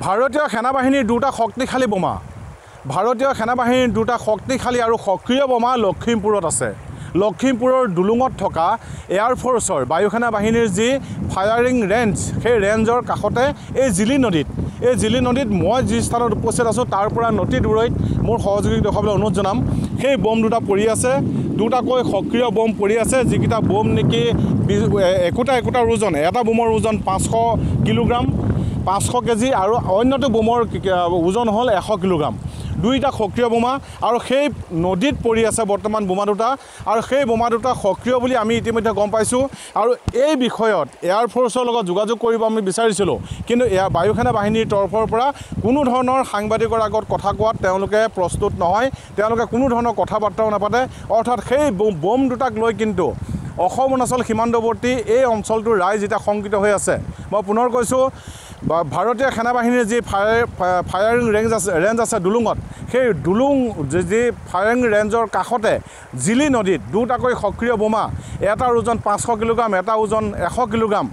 ভাৰতীয় সেনাবাহিনীৰ দুটা শক্তিশালী বোমা। ভাৰতীয় সেনাবাহিনীৰ দুটা শক্তিশালী আৰু সক্ৰিয় বোমা লখিমপুৰত আছে। লখিমপুৰৰ দুলুঙত থকা এয়াৰফ'ৰ্চৰ বায়ু সেনা বাহিনীৰ যি ফায়াৰিং ৰেঞ্জ সেই ৰেঞ্জৰ কাষতে এই জিলি নদীত এই জিলি নদীত মই যি স্থানত উপস্থিত আছোঁ তাৰ পৰা নতি দূৰৈত মোৰ সহযোগীক দেখুৱাবলৈ অনুৰোধ জনাম। সেই বোম দুটা পৰি আছে দুটাকৈ সক্ৰিয় বোম পৰি আছে যিকেইটা বোম নেকি একোটা একোটা ওজন এটা বোমৰ ওজন পাঁচশ কিলোগ্ৰাম। পাঁচশ কেজি আৰু অন্যটো বোমৰ ওজন হ'ল এশ কিলোগ্ৰাম। দুইটা সক্ৰিয় বোমা আৰু সেই নদীত পৰি আছে বৰ্তমান বোমা দুটা আৰু সেই বোমা দুটা সক্ৰিয় বুলি আমি ইতিমধ্যে গম পাইছোঁ। আৰু এই বিষয়ত এয়াৰফ'ৰ্চৰ লগত যোগাযোগ কৰিব আমি বিচাৰিছিলোঁ। কিন্তু এয়া বায়ু সেনা বাহিনীৰ তৰফৰ পৰা কোনো ধৰণৰ সাংবাদিকৰ আগত কথা কোৱাত তেওঁলোকে প্ৰস্তুত নহয়। তেওঁলোকে কোনো ধৰণৰ কথা বাৰ্তাও নাপাতে। অৰ্থাৎ সেই বোম দুটাক লৈ কিন্তু অসম অৰুণাচল সীমান্তৱৰ্তী এই অঞ্চলটোৰ ৰাইজ এতিয়া শংকিত হৈ আছে মই পুনৰ কৈছোঁ ভাৰতীয় সেনাবাহিনীৰ যি ফায়াৰ ফায়াৰিং ৰেঞ্জ আছে ৰেঞ্জ আছে ডুলুঙত সেই ডুলুং যি ফায়াৰিং ৰেঞ্জৰ কাষতে জিলি নদীত দুটাকৈ সক্ৰিয় বোমা এটাৰ ওজন পাঁচশ কিলোগ্ৰাম এটা ওজন এশ কিলোগ্ৰাম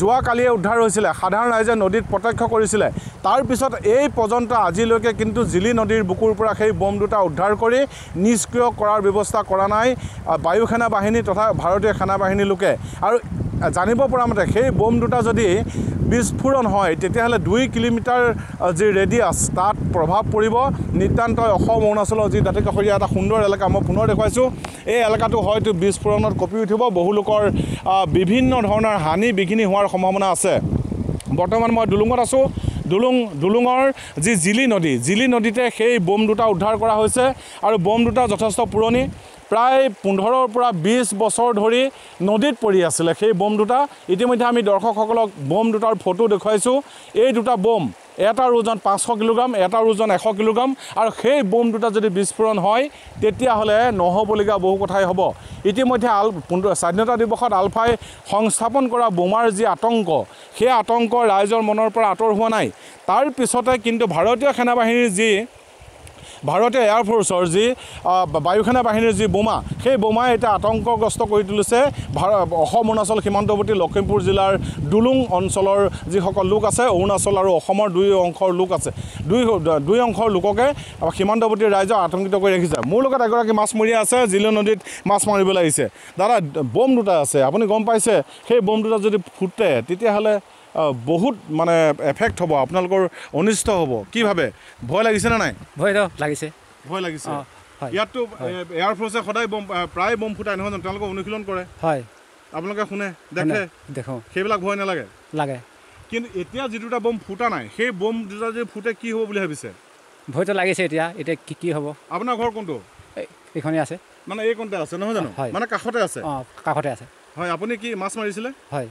যোৱাকালিয়ে উদ্ধাৰ হৈছিলে। সাধাৰণ ৰাইজে নদীত প্ৰত্যক্ষ কৰিছিলে। তাৰপিছত এই পৰ্যন্ত আজিলৈকে কিন্তু জিলি নদীৰ বুকুৰ পৰা সেই বোম দুটা উদ্ধাৰ কৰি নিষ্ক্ৰিয় কৰাৰ ব্যৱস্থা কৰা নাই। বায়ু সেনা বাহিনী তথা ভাৰতীয় সেনা বাহিনীৰ লোকে। আৰু জানিব পৰা মতে সেই বোম দুটা যদি বিস্ফোৰণ হয় তেতিয়াহ'লে দুই কিলোমিটাৰ যি ৰেডিয়াছ তাত প্ৰভাৱ পৰিব। নিতান্তই অসম অৰুণাচলৰ যি দাঁতিকাষৰীয়া এটা সুন্দৰ এলেকা মই পুনৰ দেখুৱাইছোঁ। এই এলেকাটো হয়তো বিস্ফোৰণত কঁপি উঠিব। বহু লোকৰ বিভিন্ন ধৰণৰ হানি বিঘিনি হোৱাৰ সম্ভাৱনা আছে। বৰ্তমান মই ডুলুঙত আছোঁ। ডুলুং ডুলুঙৰ যি জিলি নদী জিলি নদীতে সেই বোম দুটা উদ্ধাৰ কৰা হৈছে আৰু বোম দুটা যথেষ্ট পুৰণি। প্ৰায় পোন্ধৰৰ পৰা বিছ বছৰ ধৰি নদীত পৰি আছিলে সেই বোম দুটা। ইতিমধ্যে আমি দৰ্শকসকলক বোম দুটাৰ ফটো দেখুৱাইছোঁ। এই দুটা বোম এটাৰ ওজন পাঁচশ কিলোগ্ৰাম এটাৰ ওজন এশ কিলোগ্ৰাম আৰু সেই বোম দুটা যদি বিস্ফোৰণ হয় তেতিয়াহ'লে নহ'বলগীয়া বহু কথাই হ'ব। ইতিমধ্যে আল স্বাধীনতা দিৱসত আলফাই সংস্থাপন কৰা বোমাৰ যি আতংক সেই আতংক ৰাইজৰ মনৰ পৰা আঁতৰ হোৱা নাই। তাৰ পিছতে কিন্তু ভাৰতীয় সেনাবাহিনীৰ যি ভাৰতীয় এয়াৰফ'ৰ্চৰ যি বায়ু সেনা বাহিনীৰ যি বোমা সেই বোমাই এতিয়া আতংকগ্ৰস্ত কৰি তুলিছে অসম অৰুণাচল সীমান্তৱৰ্তী লখিমপুৰ জিলাৰ ডুলুং অঞ্চলৰ যিসকল লোক আছে অৰুণাচল আৰু অসমৰ দুই অংশৰ লোক আছে। দুই দুই অংশৰ লোককে সীমান্তৱৰ্তী ৰাইজক আতংকিত কৰি ৰাখিছে। মোৰ লগত এগৰাকী মাছমৰীয়া আছে জিলা নদীত মাছ মাৰিবলৈ আহিছে। দাদা বোম দুটা আছে আপুনি গম পাইছে? সেই বোম দুটা যদি ফুটে তেতিয়াহ'লে বহুত মানে এফেক্ট হ'ব আপোনালোকৰ অনিষ্ট হ'ব। কি ভাবে? ভয় লাগিছেনে নাই? ভয়তো লাগিছে। ভয় লাগিছে। ইয়াততো এয়াৰফ'ৰ্চে সদায় বম প্ৰায় বম ফুটাই নহয় জানো? তেওঁলোকে অনুশীলন কৰে। হয়। আপোনালোকে শুনে দেখে? দেখোঁ। সেইবিলাক ভয় নালাগে। লাগে। কিন্তু এতিয়া যি দুটা বম ফুটা নাই সেই বম দুটা যদি ফুটে কি হ'ব বুলি ভাবিছে? ভয়তো লাগিছে এতিয়া এতিয়া কি কি হ'ব? আপোনাৰ ঘৰ কোনটো? এইখনেই আছে। মানে এই কণতে আছে নহয় জানো? মানে কাষতে আছে? কাষতে আছে। হয় আপুনি কি মাছ মাৰিছিলে? হয়।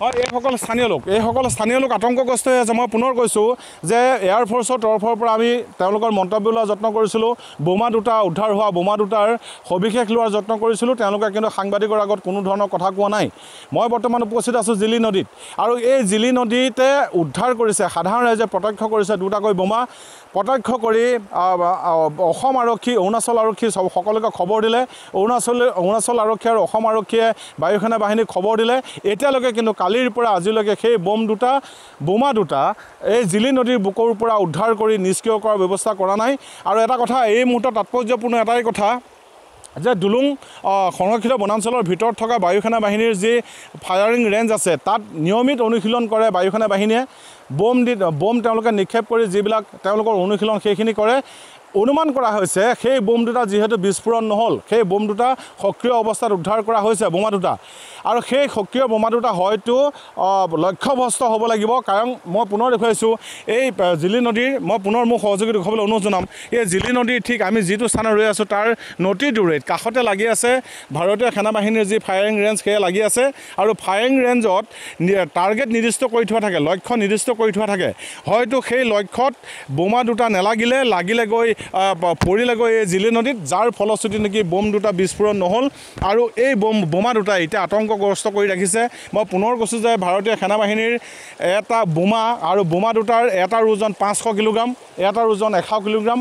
হয় এইসকল স্থানীয় লোক এইসকল স্থানীয় লোক আতংকগ্ৰস্ত হৈ আছে। মই পুনৰ কৈছোঁ যে এয়াৰফ'ৰ্চৰ তৰফৰ পৰা আমি তেওঁলোকৰ মন্তব্য লোৱাৰ যত্ন কৰিছিলোঁ বোমা দুটা উদ্ধাৰ হোৱা বোমা দুটাৰ সবিশেষ লোৱাৰ যত্ন কৰিছিলোঁ তেওঁলোকে কিন্তু সাংবাদিকৰ আগত কোনো ধৰণৰ কথা কোৱা নাই। মই বৰ্তমান উপস্থিত আছোঁ জিলি নদীত। আৰু এই জিলি নদীতে উদ্ধাৰ কৰিছে সাধাৰণ ৰাইজে প্ৰত্যক্ষ কৰিছে দুটাকৈ বোমা। প্ৰত্যক্ষ কৰি অসম আৰক্ষী অৰুণাচল আৰক্ষী সকলোকে খবৰ দিলে। অৰুণাচল অৰুণাচল আৰক্ষী আৰু অসম আৰক্ষীয়ে বায়ু সেনা বাহিনীক খবৰ দিলে। এতিয়ালৈকে কিন্তু কালিৰ পৰা আজিলৈকে সেই বোম দুটা বোমা দুটা এই জিলি নদীৰ বুকৰ পৰা উদ্ধাৰ কৰি নিষ্ক্ৰিয় কৰাৰ ব্যৱস্থা কৰা নাই। আৰু এটা কথা এই মুহূৰ্তত তাৎপৰ্যপূৰ্ণ এটাই কথা যে ডুলুং সংৰক্ষিত বনাঞ্চলৰ ভিতৰত থকা বায়ু সেনা বাহিনীৰ যি ফায়াৰিং ৰেঞ্জ আছে তাত নিয়মিত অনুশীলন কৰে বায়ু সেনা বাহিনীয়ে। বোম দি বোম তেওঁলোকে নিক্ষেপ কৰি যিবিলাক তেওঁলোকৰ অনুশীলন সেইখিনি কৰে। অনুমান কৰা হৈছে সেই বোম দুটা যিহেতু বিস্ফোৰণ নহ'ল সেই বোম দুটা সক্ৰিয় অৱস্থাত উদ্ধাৰ কৰা হৈছে বোমা দুটা। আৰু সেই সক্ৰিয় বোমা দুটা হয়তো লক্ষ্যভ্ৰস্ত হ'ব লাগিব কাৰণ মই পুনৰ দেখুৱাইছোঁ এই জিলি নদীৰ মই পুনৰ মোক সহযোগী দেখুৱাবলৈ অনুৰোধ জনাম এই জিলি নদীৰ ঠিক আমি যিটো স্থানত ৰৈ আছোঁ তাৰ নদী দূৰৈত কাষতে লাগি আছে ভাৰতীয় সেনাবাহিনীৰ যি ফায়াৰিং ৰেঞ্জ সেয়া লাগি আছে আৰু ফায়াৰিং ৰেঞ্জত টাৰ্গেট নিৰ্দিষ্ট কৰি থোৱা থাকে লক্ষ্য নিৰ্দিষ্ট কৰি থোৱা থাকে। হয়তো সেই লক্ষ্যত বোমা দুটা নেলাগিলে লাগিলে গৈ পৰিলেগৈ এই জিলি নদীত যাৰ ফলশ্ৰুতি নেকি বোম দুটা বিস্ফোৰণ নহ'ল আৰু এই বোম বোমা দুটা এতিয়া আতংকগ্ৰস্ত কৰি ৰাখিছে। মই পুনৰ কৈছোঁ যে ভাৰতীয় সেনাবাহিনীৰ এটা বোমা আৰু বোমা দুটাৰ এটাৰ ওজন পাঁচশ কিলোগ্ৰাম এটাৰ ওজন এশ কিলোগ্ৰাম।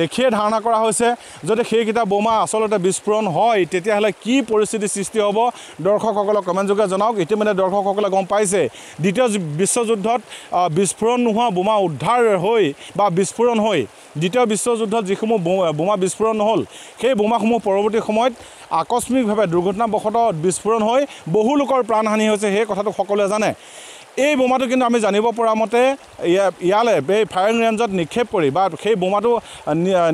দেখিয়ে ধাৰণা কৰা হৈছে যদি সেইকেইটা বোমা আচলতে বিস্ফোৰণ হয় তেতিয়াহ'লে কি পৰিস্থিতিৰ সৃষ্টি হ'ব? দৰ্শকসকলক কমেণ্টযোগে জনাওক। ইতিমধ্যে দৰ্শকসকলে গম পাইছে দ্বিতীয় বিশ্বযুদ্ধত বিস্ফোৰণ নোহোৱা বোমা উদ্ধাৰ হৈ বা বিস্ফোৰণ হৈ দ্বিতীয় বিশ্বযুদ্ধত যিসমূহ বোমা বিস্ফোৰণ নহ'ল সেই বোমাসমূহ পৰৱৰ্তী সময়ত আকস্মিকভাৱে দুৰ্ঘটনাবশতঃ বিস্ফোৰণ হৈ বহু লোকৰ প্ৰাণহানি হৈছে সেই কথাটো সকলোৱে জানে। এই বোমাটো কিন্তু আমি জানিব পৰা মতে ইয়া- ইয়ালৈ এই ফায়াৰিং ৰেঞ্জত নিক্ষেপ কৰি বা সেই বোমাটো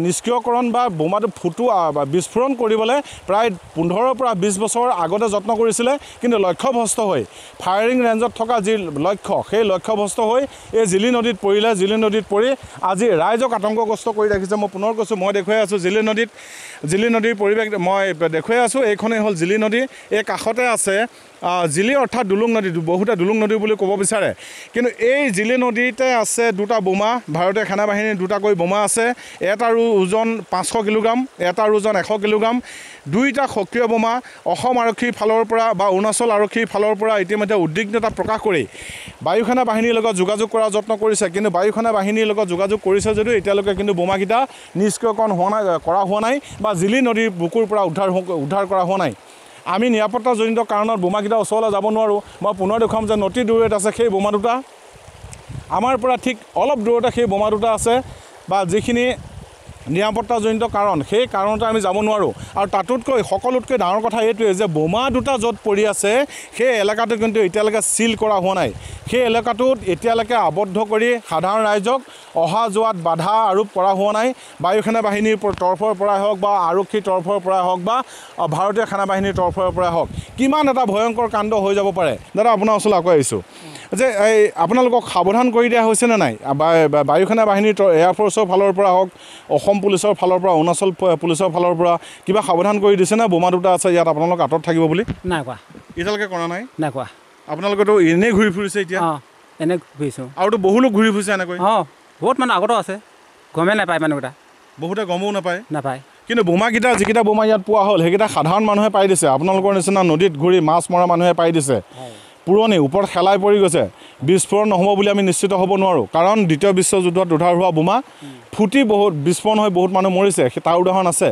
নিষ্ক্ৰিয়কৰণ বা বোমাটো ফুটোৱা বা বিস্ফোৰণ কৰিবলৈ প্ৰায় পোন্ধৰৰ পৰা বিছ বছৰ আগতে যত্ন কৰিছিলে কিন্তু লক্ষ্যভ্ৰষ্ট হৈ ফায়াৰিং ৰেঞ্জত থকা যি লক্ষ্য সেই লক্ষ্যভ্ৰষ্ট হৈ এই জিলি নদীত পৰিলে জিলি নদীত পৰি আজি ৰাইজক আতংকগ্ৰস্ত কৰি ৰাখিছে। মই পুনৰ কৈছোঁ মই দেখুৱাই আছোঁ জিলি নদীত জিলি নদীৰ পৰিৱেশ মই দেখুৱাই আছোঁ এইখনেই হ'ল জিলি নদী এই কাষতে আছে জিলি অৰ্থাৎ দুলুং নদী বহুতে দুলুং নদী বুলি ক'ব বিচাৰে। কিন্তু এই জিলি নদীতে আছে দুটা বোমা ভাৰতীয় সেনা বাহিনীৰ দুটাকৈ বোমা আছে। এটাৰ ওজন পাঁচশ কিলোগ্ৰাম এটাৰ ওজন এশ কিলোগ্ৰাম। দুইটা সক্ৰিয় বোমা অসম আৰক্ষীৰ ফালৰ পৰা বা অৰুণাচল আৰক্ষীৰ ফালৰ পৰা ইতিমধ্যে উদ্বিগ্নতা প্ৰকাশ কৰি বায়ু সেনা বাহিনীৰ লগত যোগাযোগ কৰাৰ যত্ন কৰিছে। কিন্তু বায়ু সেনা বাহিনীৰ লগত যোগাযোগ কৰিছে যদিও এতিয়ালৈকে কিন্তু বোমাকেইটা নিষ্ক্ৰিয়কৰণ হোৱা নাই কৰা হোৱা নাই বা জিলি নদীৰ বুকুৰ পৰা উদ্ধাৰ উদ্ধাৰ কৰা হোৱা নাই। আমি নিৰাপত্তাজনিত কাৰণত বোমাকেইটা ওচৰলৈ যাব নোৱাৰোঁ। মই পুনৰ দেখুৱাম যে নদী দূৰৈত আছে সেই বোমা দুটা। আমাৰ পৰা ঠিক অলপ দূৰতে সেই বোমা দুটা আছে বা যিখিনি নিৰাপত্তাজনিত কাৰণ সেই কাৰণতে আমি যাব নোৱাৰোঁ। আৰু তাতোতকৈ সকলোতকৈ ডাঙৰ কথা এইটোৱে যে বোমা দুটা য'ত পৰি আছে সেই এলেকাটো কিন্তু এতিয়ালৈকে চিল কৰা হোৱা নাই। সেই এলেকাটোত এতিয়ালৈকে আবদ্ধ কৰি সাধাৰণ ৰাইজক অহা যোৱাত বাধা আৰোপ কৰা হোৱা নাই। বায়ু সেনা বাহিনীৰ তৰফৰ পৰাই হওক বা আৰক্ষীৰ তৰফৰ পৰাই হওক বা ভাৰতীয় সেনা বাহিনীৰ তৰফৰ পৰাই হওক কিমান এটা ভয়ংকৰ কাণ্ড হৈ যাব পাৰে। দাদা আপোনাৰ ওচৰলৈ আকৌ আহিছোঁ। যে এই আপোনালোকক সাৱধান কৰি দিয়া হৈছেনে নাই? বা- বা- বায়ু সেনা বাহিনীৰ এয়াৰফ'ৰ্চৰ ফালৰ পৰা হওক অসম পুলিচৰ ফালৰ পৰা অৰুণাচল পুলিচৰ ফালৰ পৰা কিবা সাৱধান কৰি দিছেনে বোমা দুটা আছে ইয়াত আপোনালোক আঁতৰত থাকিব বুলি? নাই কোৱা। এতিয়ালৈকে কৰা নাই? নাই কোৱা। আপোনালোকেতো এনেই ঘূৰি ফুৰিছে এতিয়া? অঁ এনে ঘূৰিছোঁ আৰুতো বহু লোক ঘূৰি ফুৰিছে এনেকৈ? অঁ বহুত মানুহ আগতো আছে। গমেই নাপায় মানুহকেইটা। বহুতে গমো নাপায়। নাপায়। কিন্তু বোমাকেইটা যিকেইটা বোমা ইয়াত পোৱা হ'ল সেইকেইটা সাধাৰণ মানুহে পাই দিছে। আপোনালোকৰ নিচিনা নদীত ঘূৰি মাছ মৰা মানুহে পাই দিছে। পুৰণি ওপৰত খেলাই পৰি গৈছে। বিস্ফোৰণ নহ'ব বুলি আমি নিশ্চিত হ'ব নোৱাৰোঁ। কাৰণ দ্বিতীয় বিশ্বযুদ্ধত উদ্ধাৰ হোৱা বোমা ফুটি বহুত বিস্ফোৰণ হৈ বহুত মানুহ মৰিছে। তাৰ উদাহৰণ আছে।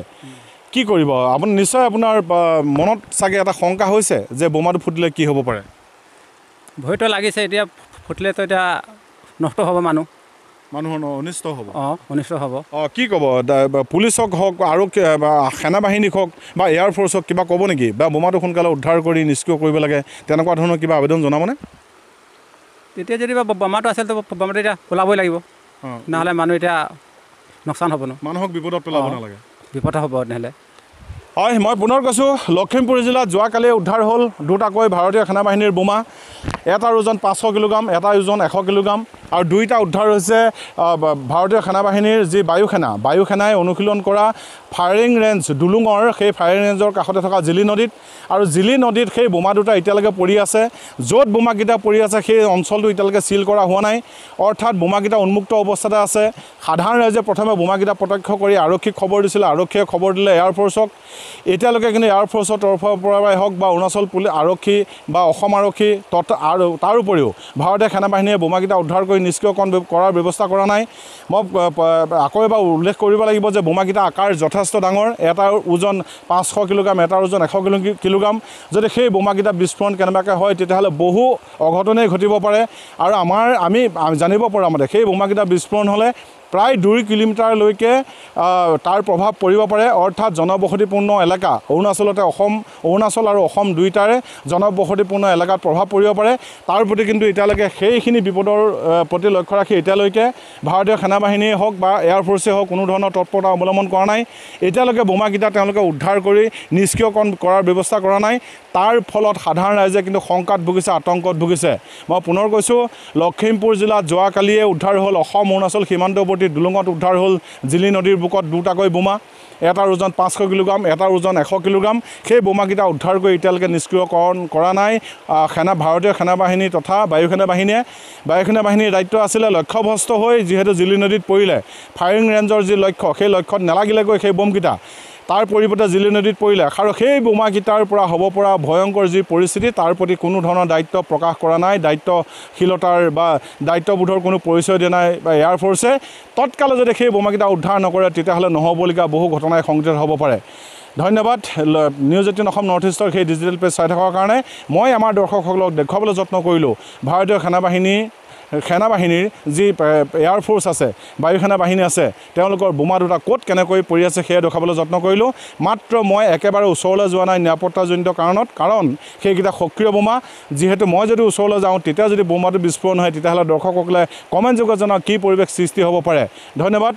কি কৰিব? আপুনি নিশ্চয় আপোনাৰ মনত চাগে এটা শংকা হৈছে যে বোমাটো ফুটিলে কি হ'ব পাৰে? ভয়টো লাগিছে। এতিয়া ফুটিলেতো এতিয়া নষ্ট হ'ব মানুহ। মানুহৰ অনিষ্ট হ'ব। অঁ অনিষ্ট হ'ব। অঁ কি ক'ব? পুলিচক হওক আৰক্ষী বা সেনা বাহিনীক হওক বা এয়াৰফ'ৰ্চক কিবা ক'ব নেকি? বা বোমাটো সোনকালে উদ্ধাৰ কৰি নিষ্ক্ৰিয় কৰিব লাগে তেনেকুৱা ধৰণৰ কিবা আবেদন জনাবনে? তেতিয়া যদি বোমাটো আছিল তো বোমাটো এতিয়া ওলাবই লাগিব। অঁ। নহ'লে মানুহ এতিয়া লোকচান হ'ব ন? মানুহক বিপদত পেলাব। নালাগে। বিপদ হ'ব নহ'লে। হয় মই পুনৰ কৈছোঁ লখিমপুৰ জিলাত যোৱাকালি উদ্ধাৰ হ'ল দুটাকৈ ভাৰতীয় সেনা বাহিনীৰ বোমা। এটাৰ ওজন পাঁচশ কিলোগ্ৰাম এটাৰ ওজন এশ কিলোগ্ৰাম। আৰু দুইটা উদ্ধাৰ হৈছে ভাৰতীয় সেনা বাহিনীৰ যি বায়ু সেনা বায়ু সেনাই অনুশীলন কৰা ফায়াৰিং ৰেঞ্জ দুলুঙৰ সেই ফায়াৰিং ৰেঞ্জৰ কাষতে থকা জিলি নদীত। আৰু জিলি নদীত সেই বোমা দুটা এতিয়ালৈকে পৰি আছে। য'ত বোমাকেইটা পৰি আছে সেই অঞ্চলটো এতিয়ালৈকে চিল কৰা হোৱা নাই। অৰ্থাৎ বোমাকেইটা উন্মুক্ত অৱস্থাতে আছে। সাধাৰণ ৰাইজে প্ৰথমে বোমাকেইটা প্ৰত্যক্ষ কৰি আৰক্ষীক খবৰ দিছিলে। আৰক্ষীয়ে খবৰ দিলে এয়াৰফ'ৰ্চক এতিয়ালৈকে কিন্তু এয়াৰফ'ৰ্চৰ তৰফৰ পৰাই হওক বা অৰুণাচল পুলিচ আৰক্ষী বা অসম আৰক্ষী তথা আৰু তাৰ উপৰিও ভাৰতীয় সেনা বাহিনীয়ে বোমাকেইটা উদ্ধাৰ কৰি নিষ্ক্ৰিয়কৰণ ব্য- কৰাৰ ব্যৱস্থা কৰা নাই। মই আকৌ এবাৰ উল্লেখ কৰিব লাগিব যে বোমাকেইটা আকাৰ যথেষ্ট ডাঙৰ। এটাৰ ওজন পাঁচশ কিলোগ্ৰাম এটাৰ ওজন এশ কিলো কিলোগ্ৰাম। যদি সেই বোমাকেইটা বিস্ফোৰণ কেনেবাকৈ হয় তেতিয়াহ'লে বহু অঘটনেই ঘটিব পাৰে। আৰু আমাৰ আমি জানিব পৰা মতে সেই বোমাকেইটা বিস্ফোৰণ হ'লে প্ৰায় দুই কিলোমিটাৰলৈকে তাৰ প্ৰভাৱ পৰিব পাৰে। অৰ্থাৎ জনবসতিপূৰ্ণ এলেকা অৰুণাচলতে অসম অৰুণাচল আৰু অসম দুয়োটাৰে জনবসতিপূৰ্ণ এলেকাত প্ৰভাৱ পৰিব পাৰে। তাৰ প্ৰতি কিন্তু এতিয়ালৈকে সেইখিনি বিপদৰ প্ৰতি লক্ষ্য ৰাখি এতিয়ালৈকে ভাৰতীয় সেনা বাহিনীয়ে হওক বা এয়াৰফ'ৰ্চে হওক কোনো ধৰণৰ তৎপৰতা অৱলম্বন কৰা নাই। এতিয়ালৈকে বোমাকেইটা তেওঁলোকে উদ্ধাৰ কৰি নিষ্ক্ৰিয়কৰণ কৰাৰ ব্যৱস্থা কৰা নাই। তাৰ ফলত সাধাৰণ ৰাইজে কিন্তু শংকাত ভুগিছে আতংকত ভুগিছে। মই পুনৰ কৈছোঁ লখিমপুৰ জিলাত যোৱাকালিয়ে উদ্ধাৰ হ'ল অসম অৰুণাচল সীমান্তৱৰ্তী দুলুঙত উদ্ধাৰ হ'ল। জিলি নদীৰ বুকত দুটাকৈ বোমা এটাৰ ওজন পাঁচশ কিলোগ্ৰাম এটাৰ ওজন এশ কিলোগ্ৰাম। সেই বোমাকেইটা উদ্ধাৰ কৰি এতিয়ালৈকে নিষ্ক্ৰিয়কৰণ কৰা নাই। সেনা ভাৰতীয় সেনা বাহিনী তথা বায়ু সেনা বাহিনীয়ে বায়ু সেনা বাহিনীৰ দায়িত্ব আছিলে লক্ষ্যভ্ৰষ্ট হৈ যিহেতু জিলি নদীত পৰিলে। ফায়াৰিং ৰেঞ্জৰ যি লক্ষ্য সেই লক্ষ্যত নেলাগিলেগৈ সেই বোমকেইটা। তাৰ পৰিৱৰ্তে জিলি নদীত পৰিলে। আৰু সেই বোমাকেইটাৰ পৰা হ'ব পৰা ভয়ংকৰ যি পৰিস্থিতি তাৰ প্ৰতি কোনো ধৰণৰ দায়িত্ব প্ৰকাশ কৰা নাই। দায়িত্বশীলতাৰ বা দায়িত্ববোধৰ কোনো পৰিচয় দিয়া নাই বা এয়াৰফ'ৰ্চে তৎকালে যদি সেই বোমাকেইটা উদ্ধাৰ নকৰে তেতিয়াহ'লে নহ'বলগীয়া বহু ঘটনাই সংঘটিত হ'ব পাৰে। ধন্যবাদ। নিউজ এইটিন অসম নৰ্থ ইষ্টৰ সেই ডিজিটেল পেজ চাই থকাৰ কাৰণে মই আমাৰ দৰ্শকসকলক দেখুৱাবলৈ যত্ন কৰিলোঁ। ভাৰতীয় সেনাবাহিনী সেনাবাহিনীৰ যি এয়াৰফ'ৰ্চ আছে বায়ু সেনা বাহিনী আছে তেওঁলোকৰ বোমা দুটা ক'ত কেনেকৈ পৰি আছে সেয়া দেখুৱাবলৈ যত্ন কৰিলোঁ। মাত্ৰ মই একেবাৰে ওচৰলৈ যোৱা নাই নিৰাপত্তাজনিত কাৰণত কাৰণ সেইকেইটা সক্ৰিয় বোমা। যিহেতু মই যদি ওচৰলৈ যাওঁ তেতিয়া যদি বোমাটো বিস্ফোৰণ হয় তেতিয়াহ'লে দৰ্শকসকলে কমেণ্ট যোগত জনাওক কি পৰিৱেশ সৃষ্টি হ'ব পাৰে। ধন্যবাদ।